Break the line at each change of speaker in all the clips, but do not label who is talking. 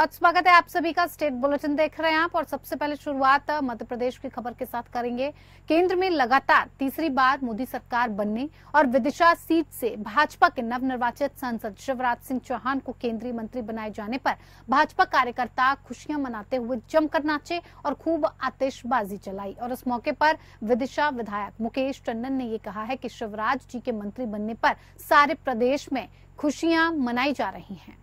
बहुत स्वागत है आप सभी का। स्टेट बुलेटिन देख रहे हैं आप और सबसे पहले शुरुआत मध्य प्रदेश की खबर के साथ करेंगे। केंद्र में लगातार तीसरी बार मोदी सरकार बनने और विदिशा सीट से भाजपा के नवनिर्वाचित सांसद शिवराज सिंह चौहान को केंद्रीय मंत्री बनाए जाने पर भाजपा कार्यकर्ता खुशियाँ मनाते हुए जमकर नाचे और खूब आतिशबाजी चलाई। और इस मौके पर विदिशा विधायक मुकेश टंडन ने ये कहा है की शिवराज जी के मंत्री बनने पर सारे प्रदेश में खुशियाँ मनाई जा रही हैं।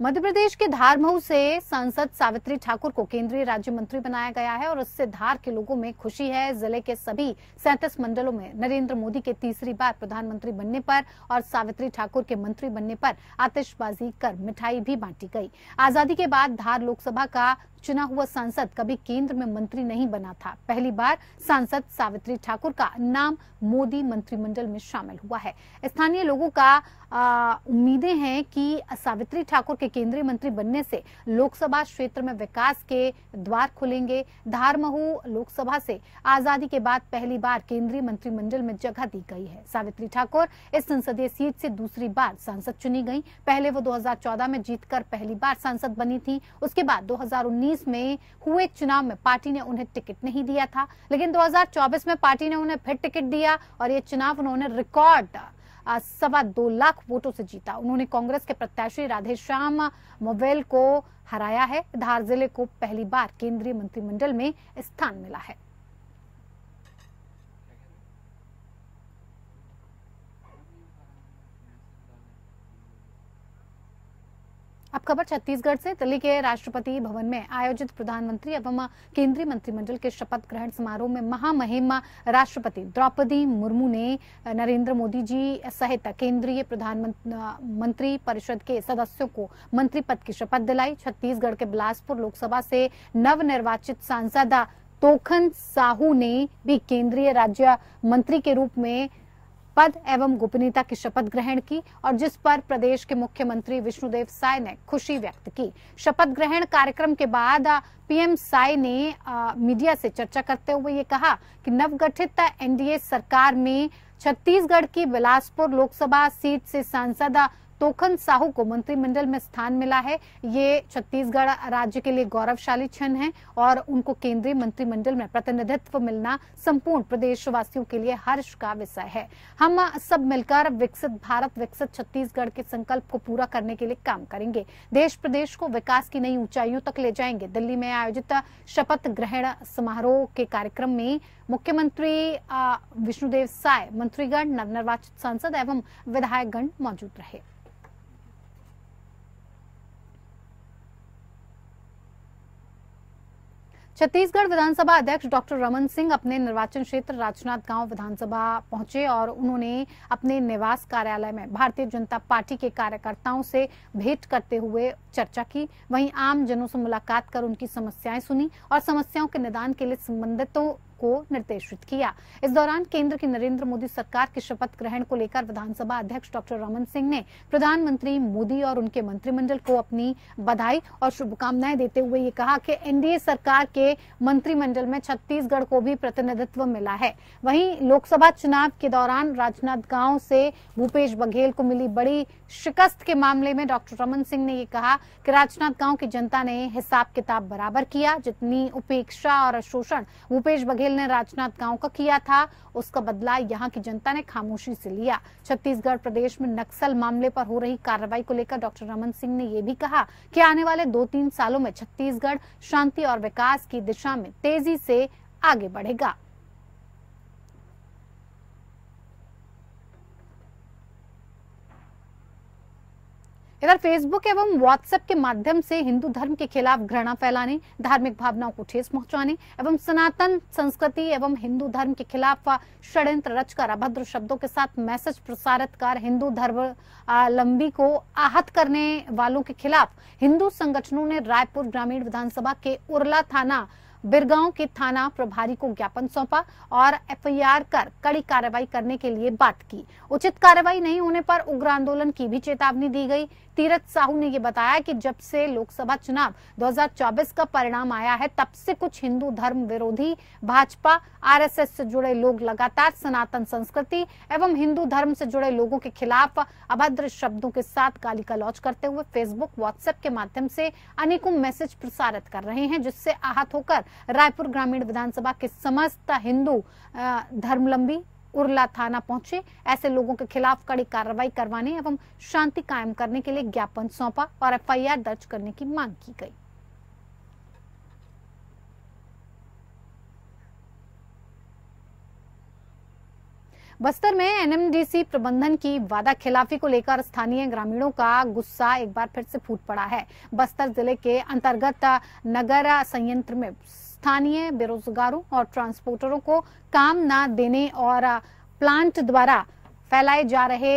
मध्य प्रदेश के धारमऊ से सांसद सावित्री ठाकुर को केंद्रीय राज्य मंत्री बनाया गया है और इससे धार के लोगों में खुशी है। ज़िले के सभी सैंतीस मंडलों में नरेंद्र मोदी के तीसरी बार प्रधानमंत्री बनने पर और सावित्री ठाकुर के मंत्री बनने पर आतिशबाजी कर मिठाई भी बांटी गई। आज़ादी के बाद धार लोकसभा का चुना हुआ सांसद कभी केंद्र में मंत्री नहीं बना था। पहली बार सांसद सावित्री ठाकुर का नाम मोदी मंत्रिमंडल में शामिल हुआ है। स्थानीय लोगों का उम्मीदें हैं कि सावित्री ठाकुर के केंद्रीय मंत्री बनने से लोकसभा क्षेत्र में विकास के द्वार खुलेंगे। धारमहू लोकसभा से आज़ादी के बाद पहली बार केंद्रीय मंत्रिमंडल में जगह दी गई है। सावित्री ठाकुर इस संसदीय सीट से दूसरी बार सांसद चुनी गई। पहले वो 2014 में जीतकर पहली बार सांसद बनी थी। उसके बाद 2019 में हुए चुनाव में पार्टी ने उन्हें टिकट नहीं दिया था। लेकिन 2024 में पार्टी ने उन्हें फिर टिकट दिया और ये चुनाव उन्होंने रिकॉर्ड सवा दो लाख वोटों से जीता। उन्होंने कांग्रेस के प्रत्याशी राधेश्याम मोवेल को हराया है। धार ज़िले को पहली बार केंद्रीय मंत्रिमंडल में स्थान मिला है। अब खबर छत्तीसगढ़ से। दिल्ली के राष्ट्रपति भवन में आयोजित प्रधानमंत्री एवं केंद्रीय मंत्रिमंडल के शपथ ग्रहण समारोह में महामहिम राष्ट्रपति द्रौपदी मुर्मू ने नरेंद्र मोदी जी सहित केंद्रीय प्रधानमंत्री परिषद के सदस्यों को मंत्री पद की शपथ दिलाई। छत्तीसगढ़ के बिलासपुर लोकसभा से नवनिर्वाचित सांसद तोखन साहू ने भी केंद्रीय राज्य मंत्री के रूप में पद एवं गोपनीयता की शपथ ग्रहण की और जिस पर प्रदेश के मुख्यमंत्री विष्णुदेव साय ने खुशी व्यक्त की। शपथ ग्रहण कार्यक्रम के बाद पीएम साय ने आ, मीडिया से चर्चा करते हुए ये कहा कि नवगठित एनडीए सरकार में छत्तीसगढ़ की बिलासपुर लोकसभा सीट से सांसद तोखन साहू को मंत्रिमंडल में स्थान मिला है। ये छत्तीसगढ़ राज्य के लिए गौरवशाली क्षण है और उनको केंद्रीय मंत्रिमंडल में प्रतिनिधित्व मिलना संपूर्ण प्रदेशवासियों के लिए हर्ष का विषय है। हम सब मिलकर विकसित भारत, विकसित छत्तीसगढ़ के संकल्प को पूरा करने के लिए काम करेंगे। देश प्रदेश को विकास की नई ऊंचाइयों तक ले जाएँगे। दिल्ली में आयोजित शपथ ग्रहण समारोह के कार्यक्रम में मुख्यमंत्री विष्णुदेव साय, मंत्रीगण, नवनिर्वाचित सांसद एवं विधायकगण मौजूद रहे। छत्तीसगढ़ विधानसभा अध्यक्ष डॉक्टर रमन सिंह अपने निर्वाचन क्षेत्र राजनाथ गाँव विधानसभा पहुँचे और उन्होंने अपने निवास कार्यालय में भारतीय जनता पार्टी के कार्यकर्ताओं से भेंट करते हुए चर्चा की। वहीं आम जनों से मुलाकात कर उनकी समस्याएँ सुनी और समस्याओं के निदान के लिए संबंधितों को निर्देशित किया। इस दौरान केंद्र की नरेंद्र मोदी सरकार के शपथ ग्रहण को लेकर विधानसभा अध्यक्ष डॉक्टर रमन सिंह ने प्रधानमंत्री मोदी और उनके मंत्रिमंडल को अपनी बधाई और शुभकामनाएँ देते हुए ये कहा कि एनडीए सरकार के मंत्रिमंडल में छत्तीसगढ़ को भी प्रतिनिधित्व मिला है। वहीं लोकसभा चुनाव के दौरान राजनाथ गाँव से भूपेश बघेल को मिली बड़ी शिकस्त के मामले में डॉक्टर रमन सिंह ने ये कहा कि राजनाथ गाँव की जनता ने हिसाब किताब बराबर किया। जितनी उपेक्षा और शोषण भूपेश बघेल ने राजनाथ गाँव का किया था। उसका बदला यहाँ की जनता ने खामोशी से लिया। छत्तीसगढ़ प्रदेश में नक्सल मामले पर हो रही कार्रवाई को लेकर डॉक्टर रमन सिंह ने यह भी कहा कि आने वाले दो तीन सालों में छत्तीसगढ़ शांति और विकास की दिशा में तेज़ी से आगे बढ़ेगा। इधर फेसबुक एवं व्हाट्सएप के माध्यम से हिंदू धर्म के खिलाफ घृणा फैलाने, धार्मिक भावनाओं को ठेस पहुँचाने एवं सनातन संस्कृति एवं हिंदू धर्म के खिलाफ षड्यंत्र रचकर अभद्र शब्दों के साथ मैसेज प्रसारित कर हिंदू धर्म लंबी को आहत करने वालों के खिलाफ हिंदू संगठनों ने रायपुर ग्रामीण विधानसभा के उरला थाना, बिरगांव के थाना प्रभारी को ज्ञापन सौंपा और एफआईआर कर कड़ी कार्रवाई करने के लिए बात की। उचित कार्रवाई नहीं होने पर उग्र आंदोलन की भी चेतावनी दी गई। तीरथ साहू ने ये बताया कि जब से लोकसभा चुनाव 2024 का परिणाम आया है, तब से कुछ हिंदू धर्म विरोधी भाजपा, आरएसएस से जुड़े लोग लगातार सनातन संस्कृति एवं हिंदू धर्म से जुड़े लोगों के खिलाफ अभद्र शब्दों के साथ गाली गलौज करते हुए फेसबुक, व्हाट्सएप के माध्यम से अनेकों मैसेज प्रसारित कर रहे हैं, जिससे आहत होकर रायपुर ग्रामीण विधानसभा के समस्त हिंदू धर्मलंबी उर्ला थाना पहुँचे। ऐसे लोगों के खिलाफ कड़ी कार्रवाई करवाने एवं शांति कायम करने के लिए ज्ञापन सौंपा और एफआईआर दर्ज करने की मांग की गई। बस्तर में एनएमडीसी प्रबंधन की वादा खिलाफी को लेकर स्थानीय ग्रामीणों का गुस्सा एक बार फिर से फूट पड़ा है। बस्तर ज़िले के अंतर्गत नगर संयंत्र में स्थानीय बेरोजगारों और ट्रांसपोर्टरों को काम न देने और प्लांट द्वारा फैलाए जा रहे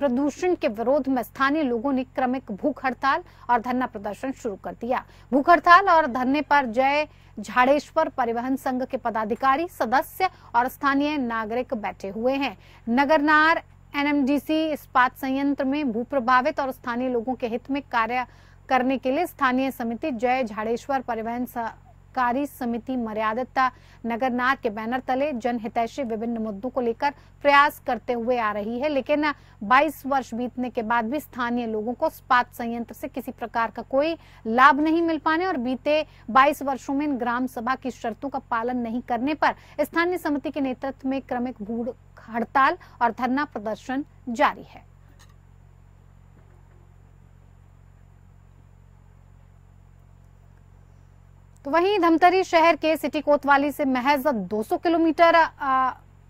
प्रदूषण के विरोध में स्थानीय लोगों ने क्रमिक भूख हड़ताल और धरना प्रदर्शन शुरू कर दिया। भूख हड़ताल और धरने पर जय झाड़ेश्वर परिवहन संघ के पदाधिकारी, सदस्य और स्थानीय नागरिक बैठे हुए हैं। नगरनार एनएमडीसी इस्पात संयंत्र में भू प्रभावित और स्थानीय लोगों के हित में कार्य करने के लिए स्थानीय समिति जय झाड़ेश्वर परिवहन कार्य समिति मर्यादित नगरनार के बैनर तले जनहितैषी विभिन्न मुद्दों को लेकर प्रयास करते हुए आ रही है, लेकिन 22 वर्ष बीतने के बाद भी स्थानीय लोगों को स्पात संयंत्र से किसी प्रकार का कोई लाभ नहीं मिल पाने और बीते 22 वर्षों में ग्राम सभा की शर्तों का पालन नहीं करने पर स्थानीय समिति के नेतृत्व में क्रमिक भूड़ हड़ताल और धरना प्रदर्शन जारी है। तो वहीं धमतरी शहर के सिटी कोतवाली से महज 200 किलोमीटर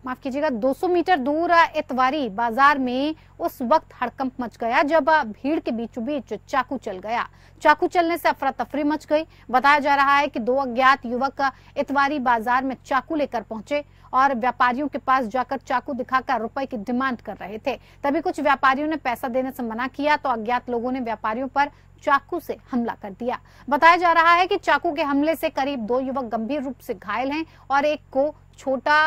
माफ़ कीजिएगा 200 मीटर दूर इतवारी बाज़ार में उस वक्त हड़कंप मच गया जब भीड़ के बीचों बीच चाकू चल गया। चाकू चलने से अफरा तफरी मच गई। बताया जा रहा है कि दो अज्ञात युवक इतवारी बाज़ार में चाकू लेकर पहुँचे और व्यापारियों के पास जाकर चाकू दिखाकर रुपए की डिमांड कर रहे थे। तभी कुछ व्यापारियों ने पैसा देने से मना किया तो अज्ञात लोगों ने व्यापारियों पर चाकू से हमला कर दिया। बताया जा रहा है कि चाकू के हमले से करीब दो युवक गंभीर रूप से घायल हैं और एक को छोटा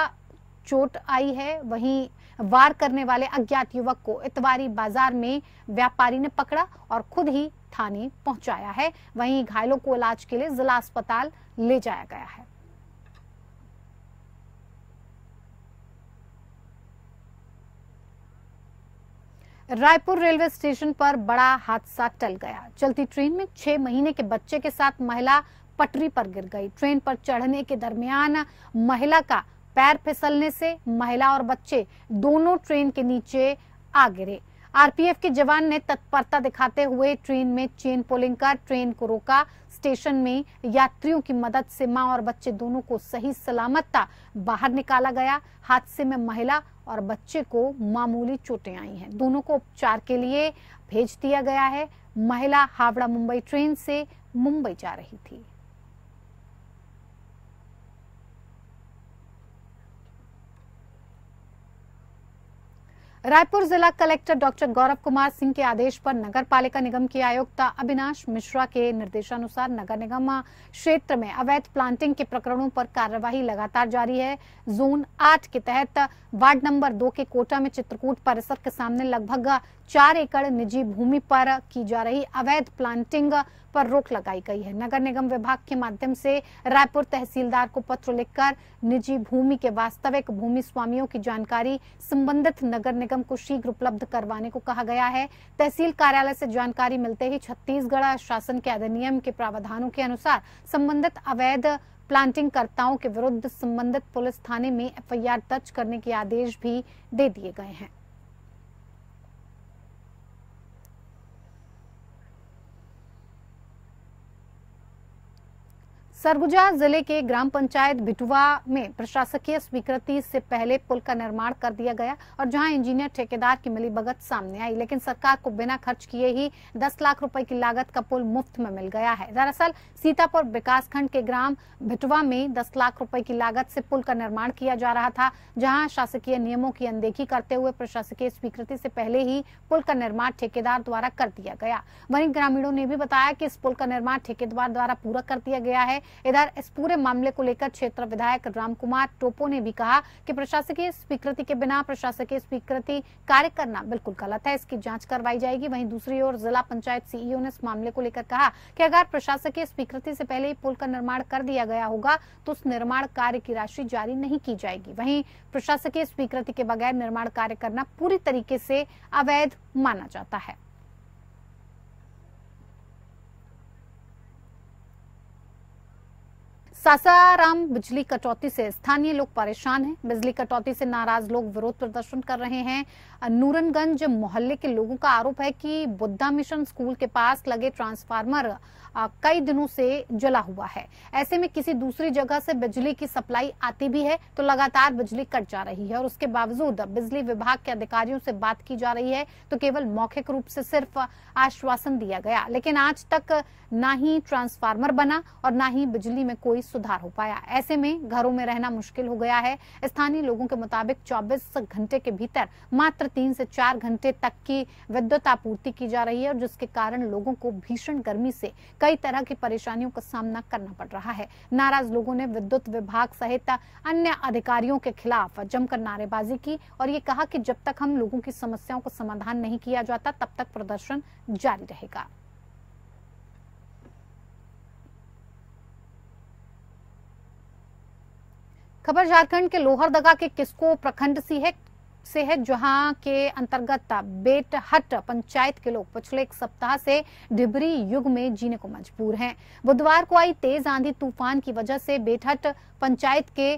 चोट आई है, वहीं वार करने वाले अज्ञात युवक को इतवारी बाज़ार में व्यापारी ने पकड़ा और खुद ही थाने पहुँचाया है। वहीं घायलों को इलाज के लिए जिला अस्पताल ले जाया गया है। रायपुर रेलवे स्टेशन पर बड़ा हादसा टल गया। चलती ट्रेन में छह महीने के बच्चे के साथ महिला पटरी पर गिर गई। ट्रेन पर चढ़ने के दरमियान महिला का पैर फिसलने से महिला और बच्चे दोनों ट्रेन के नीचे आ गिरे। आरपीएफ के जवान ने तत्परता दिखाते हुए ट्रेन में चेन पुलिंग कर ट्रेन को रोका। स्टेशन में यात्रियों की मदद से माँ और बच्चे दोनों को सही सलामतता बाहर निकाला गया। हादसे में महिला और बच्चे को मामूली चोटें आई हैं। दोनों को उपचार के लिए भेज दिया गया है। महिला हावड़ा मुंबई ट्रेन से मुंबई जा रही थी। रायपुर जिला कलेक्टर डॉक्टर गौरव कुमार सिंह के आदेश पर नगर पालिका निगम के आयुक्त अविनाश मिश्रा के निर्देशानुसार नगर निगम क्षेत्र में अवैध प्लांटिंग के प्रकरणों पर कार्यवाही लगातार जारी है। जोन आठ के तहत वार्ड नंबर दो के कोटा में चित्रकूट परिसर के सामने लगभग चार एकड़ निजी भूमि पर की जा रही अवैध प्लांटिंग पर रोक लगाई गई है। नगर निगम विभाग के माध्यम से रायपुर तहसीलदार को पत्र लिखकर निजी भूमि के वास्तविक भूमि स्वामियों की जानकारी संबंधित नगर निगम को शीघ्र उपलब्ध करवाने को कहा गया है। तहसील कार्यालय से जानकारी मिलते ही छत्तीसगढ़ शासन के अधिनियम के प्रावधानों के अनुसार संबंधित अवैध प्लांटिंग कर्ताओं के विरुद्ध संबंधित पुलिस थाने में एफआईआर दर्ज करने के आदेश भी दे दिए गए हैं। सरगुजा ज़िले के ग्राम पंचायत बिटुआ में प्रशासकीय स्वीकृति से पहले पुल का निर्माण कर दिया गया और जहाँ इंजीनियर ठेकेदार की मिली भगत सामने आई, लेकिन सरकार को बिना खर्च किए ही 10 लाख रुपए की लागत का पुल मुफ़्त में मिल गया है। दरअसल, सीतापुर विकासखंड के ग्राम बिटुआ में 10 लाख रुपए की लागत से पुल का निर्माण किया जा रहा था, जहाँ शासकीय नियमों की अनदेखी करते हुए प्रशासकीय स्वीकृति से पहले ही पुल का निर्माण ठेकेदार द्वारा कर दिया गया। वही ग्रामीणों ने भी बताया की इस पुल का निर्माण ठेकेदार द्वारा पूरा कर दिया गया है इधर इस पूरे मामले को लेकर क्षेत्र विधायक राम कुमार टोपो ने भी कहा कि प्रशासकीय स्वीकृति के बिना प्रशासकीय स्वीकृति कार्य करना बिल्कुल गलत है। इसकी जाँच करवाई जाएगी। वहीं दूसरी ओर जिला पंचायत सीईओ ने इस मामले को लेकर कहा कि अगर प्रशासकीय स्वीकृति से पहले ही पुल का निर्माण कर दिया गया होगा तो उस निर्माण कार्य की राशि जारी नहीं की जाएगी। वहीं प्रशासकीय स्वीकृति के बगैर निर्माण कार्य करना पूरी तरीके से अवैध माना जाता है। सासाराम बिजली कटौती से स्थानीय लोग परेशान हैं। बिजली कटौती से नाराज़ लोग विरोध प्रदर्शन कर रहे हैं। नूरनगंज मोहल्ले के लोगों का आरोप है कि बुद्धा मिशन स्कूल के पास लगे ट्रांसफार्मर कई दिनों से जला हुआ है। ऐसे में किसी दूसरी जगह से बिजली की सप्लाई आती भी है तो लगातार बिजली कट जा रही है और उसके बावजूद बिजली विभाग के अधिकारियों से बात की जा रही है तो केवल मौखिक रूप से सिर्फ़ आश्वासन दिया गया। लेकिन आज तक ना ही ट्रांसफार्मर बना और ना ही बिजली में कोई सुधार हो पाया। ऐसे में घरों में रहना मुश्किल हो गया है। स्थानीय लोगों के मुताबिक 24 घंटे के भीतर मात्र तीन से चार घंटे तक की विद्युत आपूर्ति की जा रही है और जिसके कारण लोगों को भीषण गर्मी से कई तरह की परेशानियों का सामना करना पड़ रहा है। नाराज़ लोगों ने विद्युत विभाग सहित अन्य अधिकारियों के खिलाफ जमकर नारेबाजी की और ये कहा कि जब तक हम लोगों की समस्याओं का समाधान नहीं किया जाता, तब तक प्रदर्शन जारी रहेगा। खबर झारखंड के लोहरदगा के किसको प्रखंड सी है, से है, जहाँ के अंतर्गत बेटहट पंचायत के लोग पिछले एक सप्ताह से डिबरी युग में जीने को मजबूर हैं। बुधवार को आई तेज आंधी तूफ़ान की वजह से बेटहट पंचायत के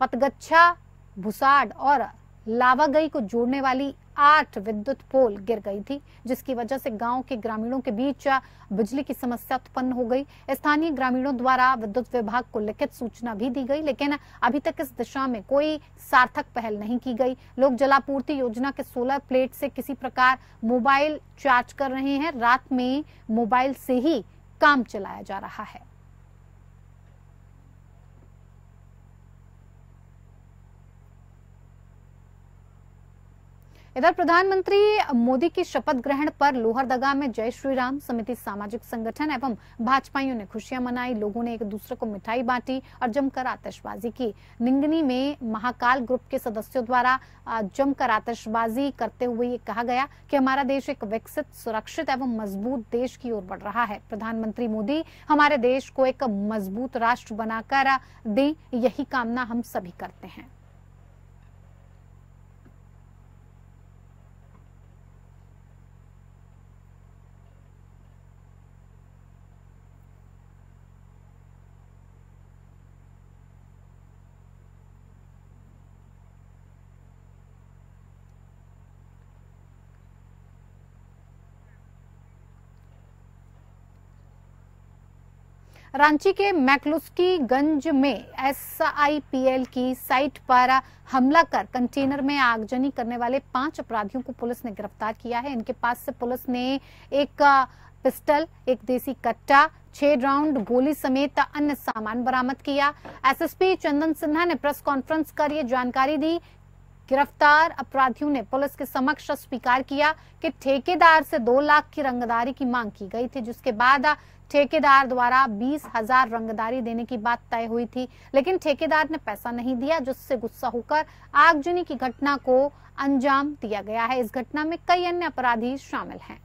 पतगच्छा भुसाड और लावागई को जोड़ने वाली आठ विद्युत पोल गिर गई थी, जिसकी वजह से गाँव के ग्रामीणों के बीच बिजली की समस्या उत्पन्न हो गई। स्थानीय ग्रामीणों द्वारा विद्युत विभाग को लिखित सूचना भी दी गई, लेकिन अभी तक इस दिशा में कोई सार्थक पहल नहीं की गई। लोग जलापूर्ति योजना के सोलर प्लेट से किसी प्रकार मोबाइल चार्ज कर रहे हैं। रात में मोबाइल से ही काम चलाया जा रहा है। इधर प्रधानमंत्री मोदी की शपथ ग्रहण पर लोहरदगा में जय श्री राम समिति सामाजिक संगठन एवं भाजपाइयों ने खुशियाँ मनाई। लोगों ने एक दूसरे को मिठाई बांटी और जमकर आतिशबाजी की। निंगनी में महाकाल ग्रुप के सदस्यों द्वारा जमकर आतिशबाजी करते हुए ये कहा गया कि हमारा देश एक विकसित, सुरक्षित एवं मज़बूत देश की ओर बढ़ रहा है। प्रधानमंत्री मोदी, हमारे देश को एक मज़बूत राष्ट्र बनाकर दे। यही कामना हम सभी करते हैं। रांची के मैकलुस्की गंज में एसआईपीएल की साइट पर हमला कर कंटेनर में आगजनी करने वाले पाँच अपराधियों को पुलिस ने गिरफ़्तार किया है। इनके पास से पुलिस ने एक पिस्टल, एक देसी कट्टा, छह राउंड गोली समेत अन्य सामान बरामद किया। एसएसपी चंदन सिन्हा ने प्रेस कॉन्फ्रेंस कर ये जानकारी दी। गिरफ़्तार अपराधियों ने पुलिस के समक्ष स्वीकार किया कि ठेकेदार से दो लाख की रंगदारी की मांग की गई थी, जिसके बाद ठेकेदार द्वारा बीस हज़ार रंगदारी देने की बात तय हुई थी, लेकिन ठेकेदार ने पैसा नहीं दिया, जिससे गुस्सा होकर आगजनी की घटना को अंजाम दिया गया है। इस घटना में कई अन्य अपराधी शामिल हैं।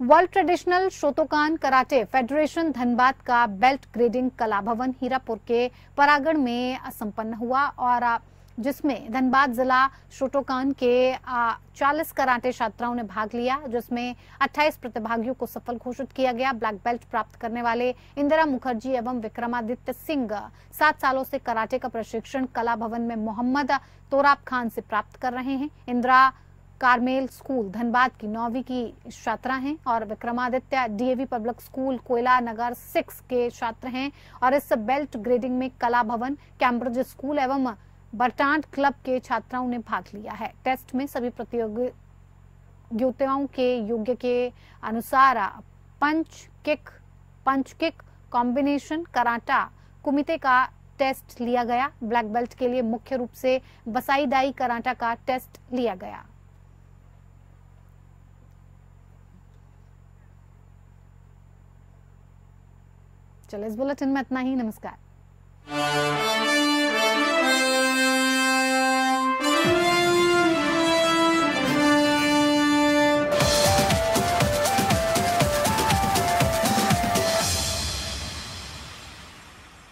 World traditional Shotokan karate federation Dhanbad का बेल्ट ग्रेडिंग कला भवन हीरापुर के परागण में संपन्न हुआ और जिसमें धनबाद जिला शोटोकान के 40 कराटे छात्राओं ने भाग लिया, जिसमें 28 प्रतिभागियों को सफल घोषित किया गया। ब्लैक बेल्ट प्राप्त करने वाले इंदिरा मुखर्जी एवं विक्रमादित्य सिंह सात सालों से कराटे का प्रशिक्षण कला भवन में मोहम्मद तोराब खान से प्राप्त कर रहे हैं। इंदिरा कारमेल स्कूल, धनबाद की नौवीं की छात्रा हैं और विक्रमादित्य डीएवी पब्लिक स्कूल कोयला नगर सिक्स के छात्र हैं और इस बेल्ट ग्रेडिंग में कला भवन, कैम्ब्रिज स्कूल एवं बर्टांड क्लब के छात्राओं ने भाग लिया है। टेस्ट में सभी प्रतियोगिताओं के योग्य के अनुसार punch kick punch kick combination karate kumite का टेस्ट लिया गया। ब्लैक बेल्ट के लिए मुख्य रूप से बसाईदाई कराटा का टेस्ट लिया गया। चलो इस बुलेटिन में इतना ही नमस्कार।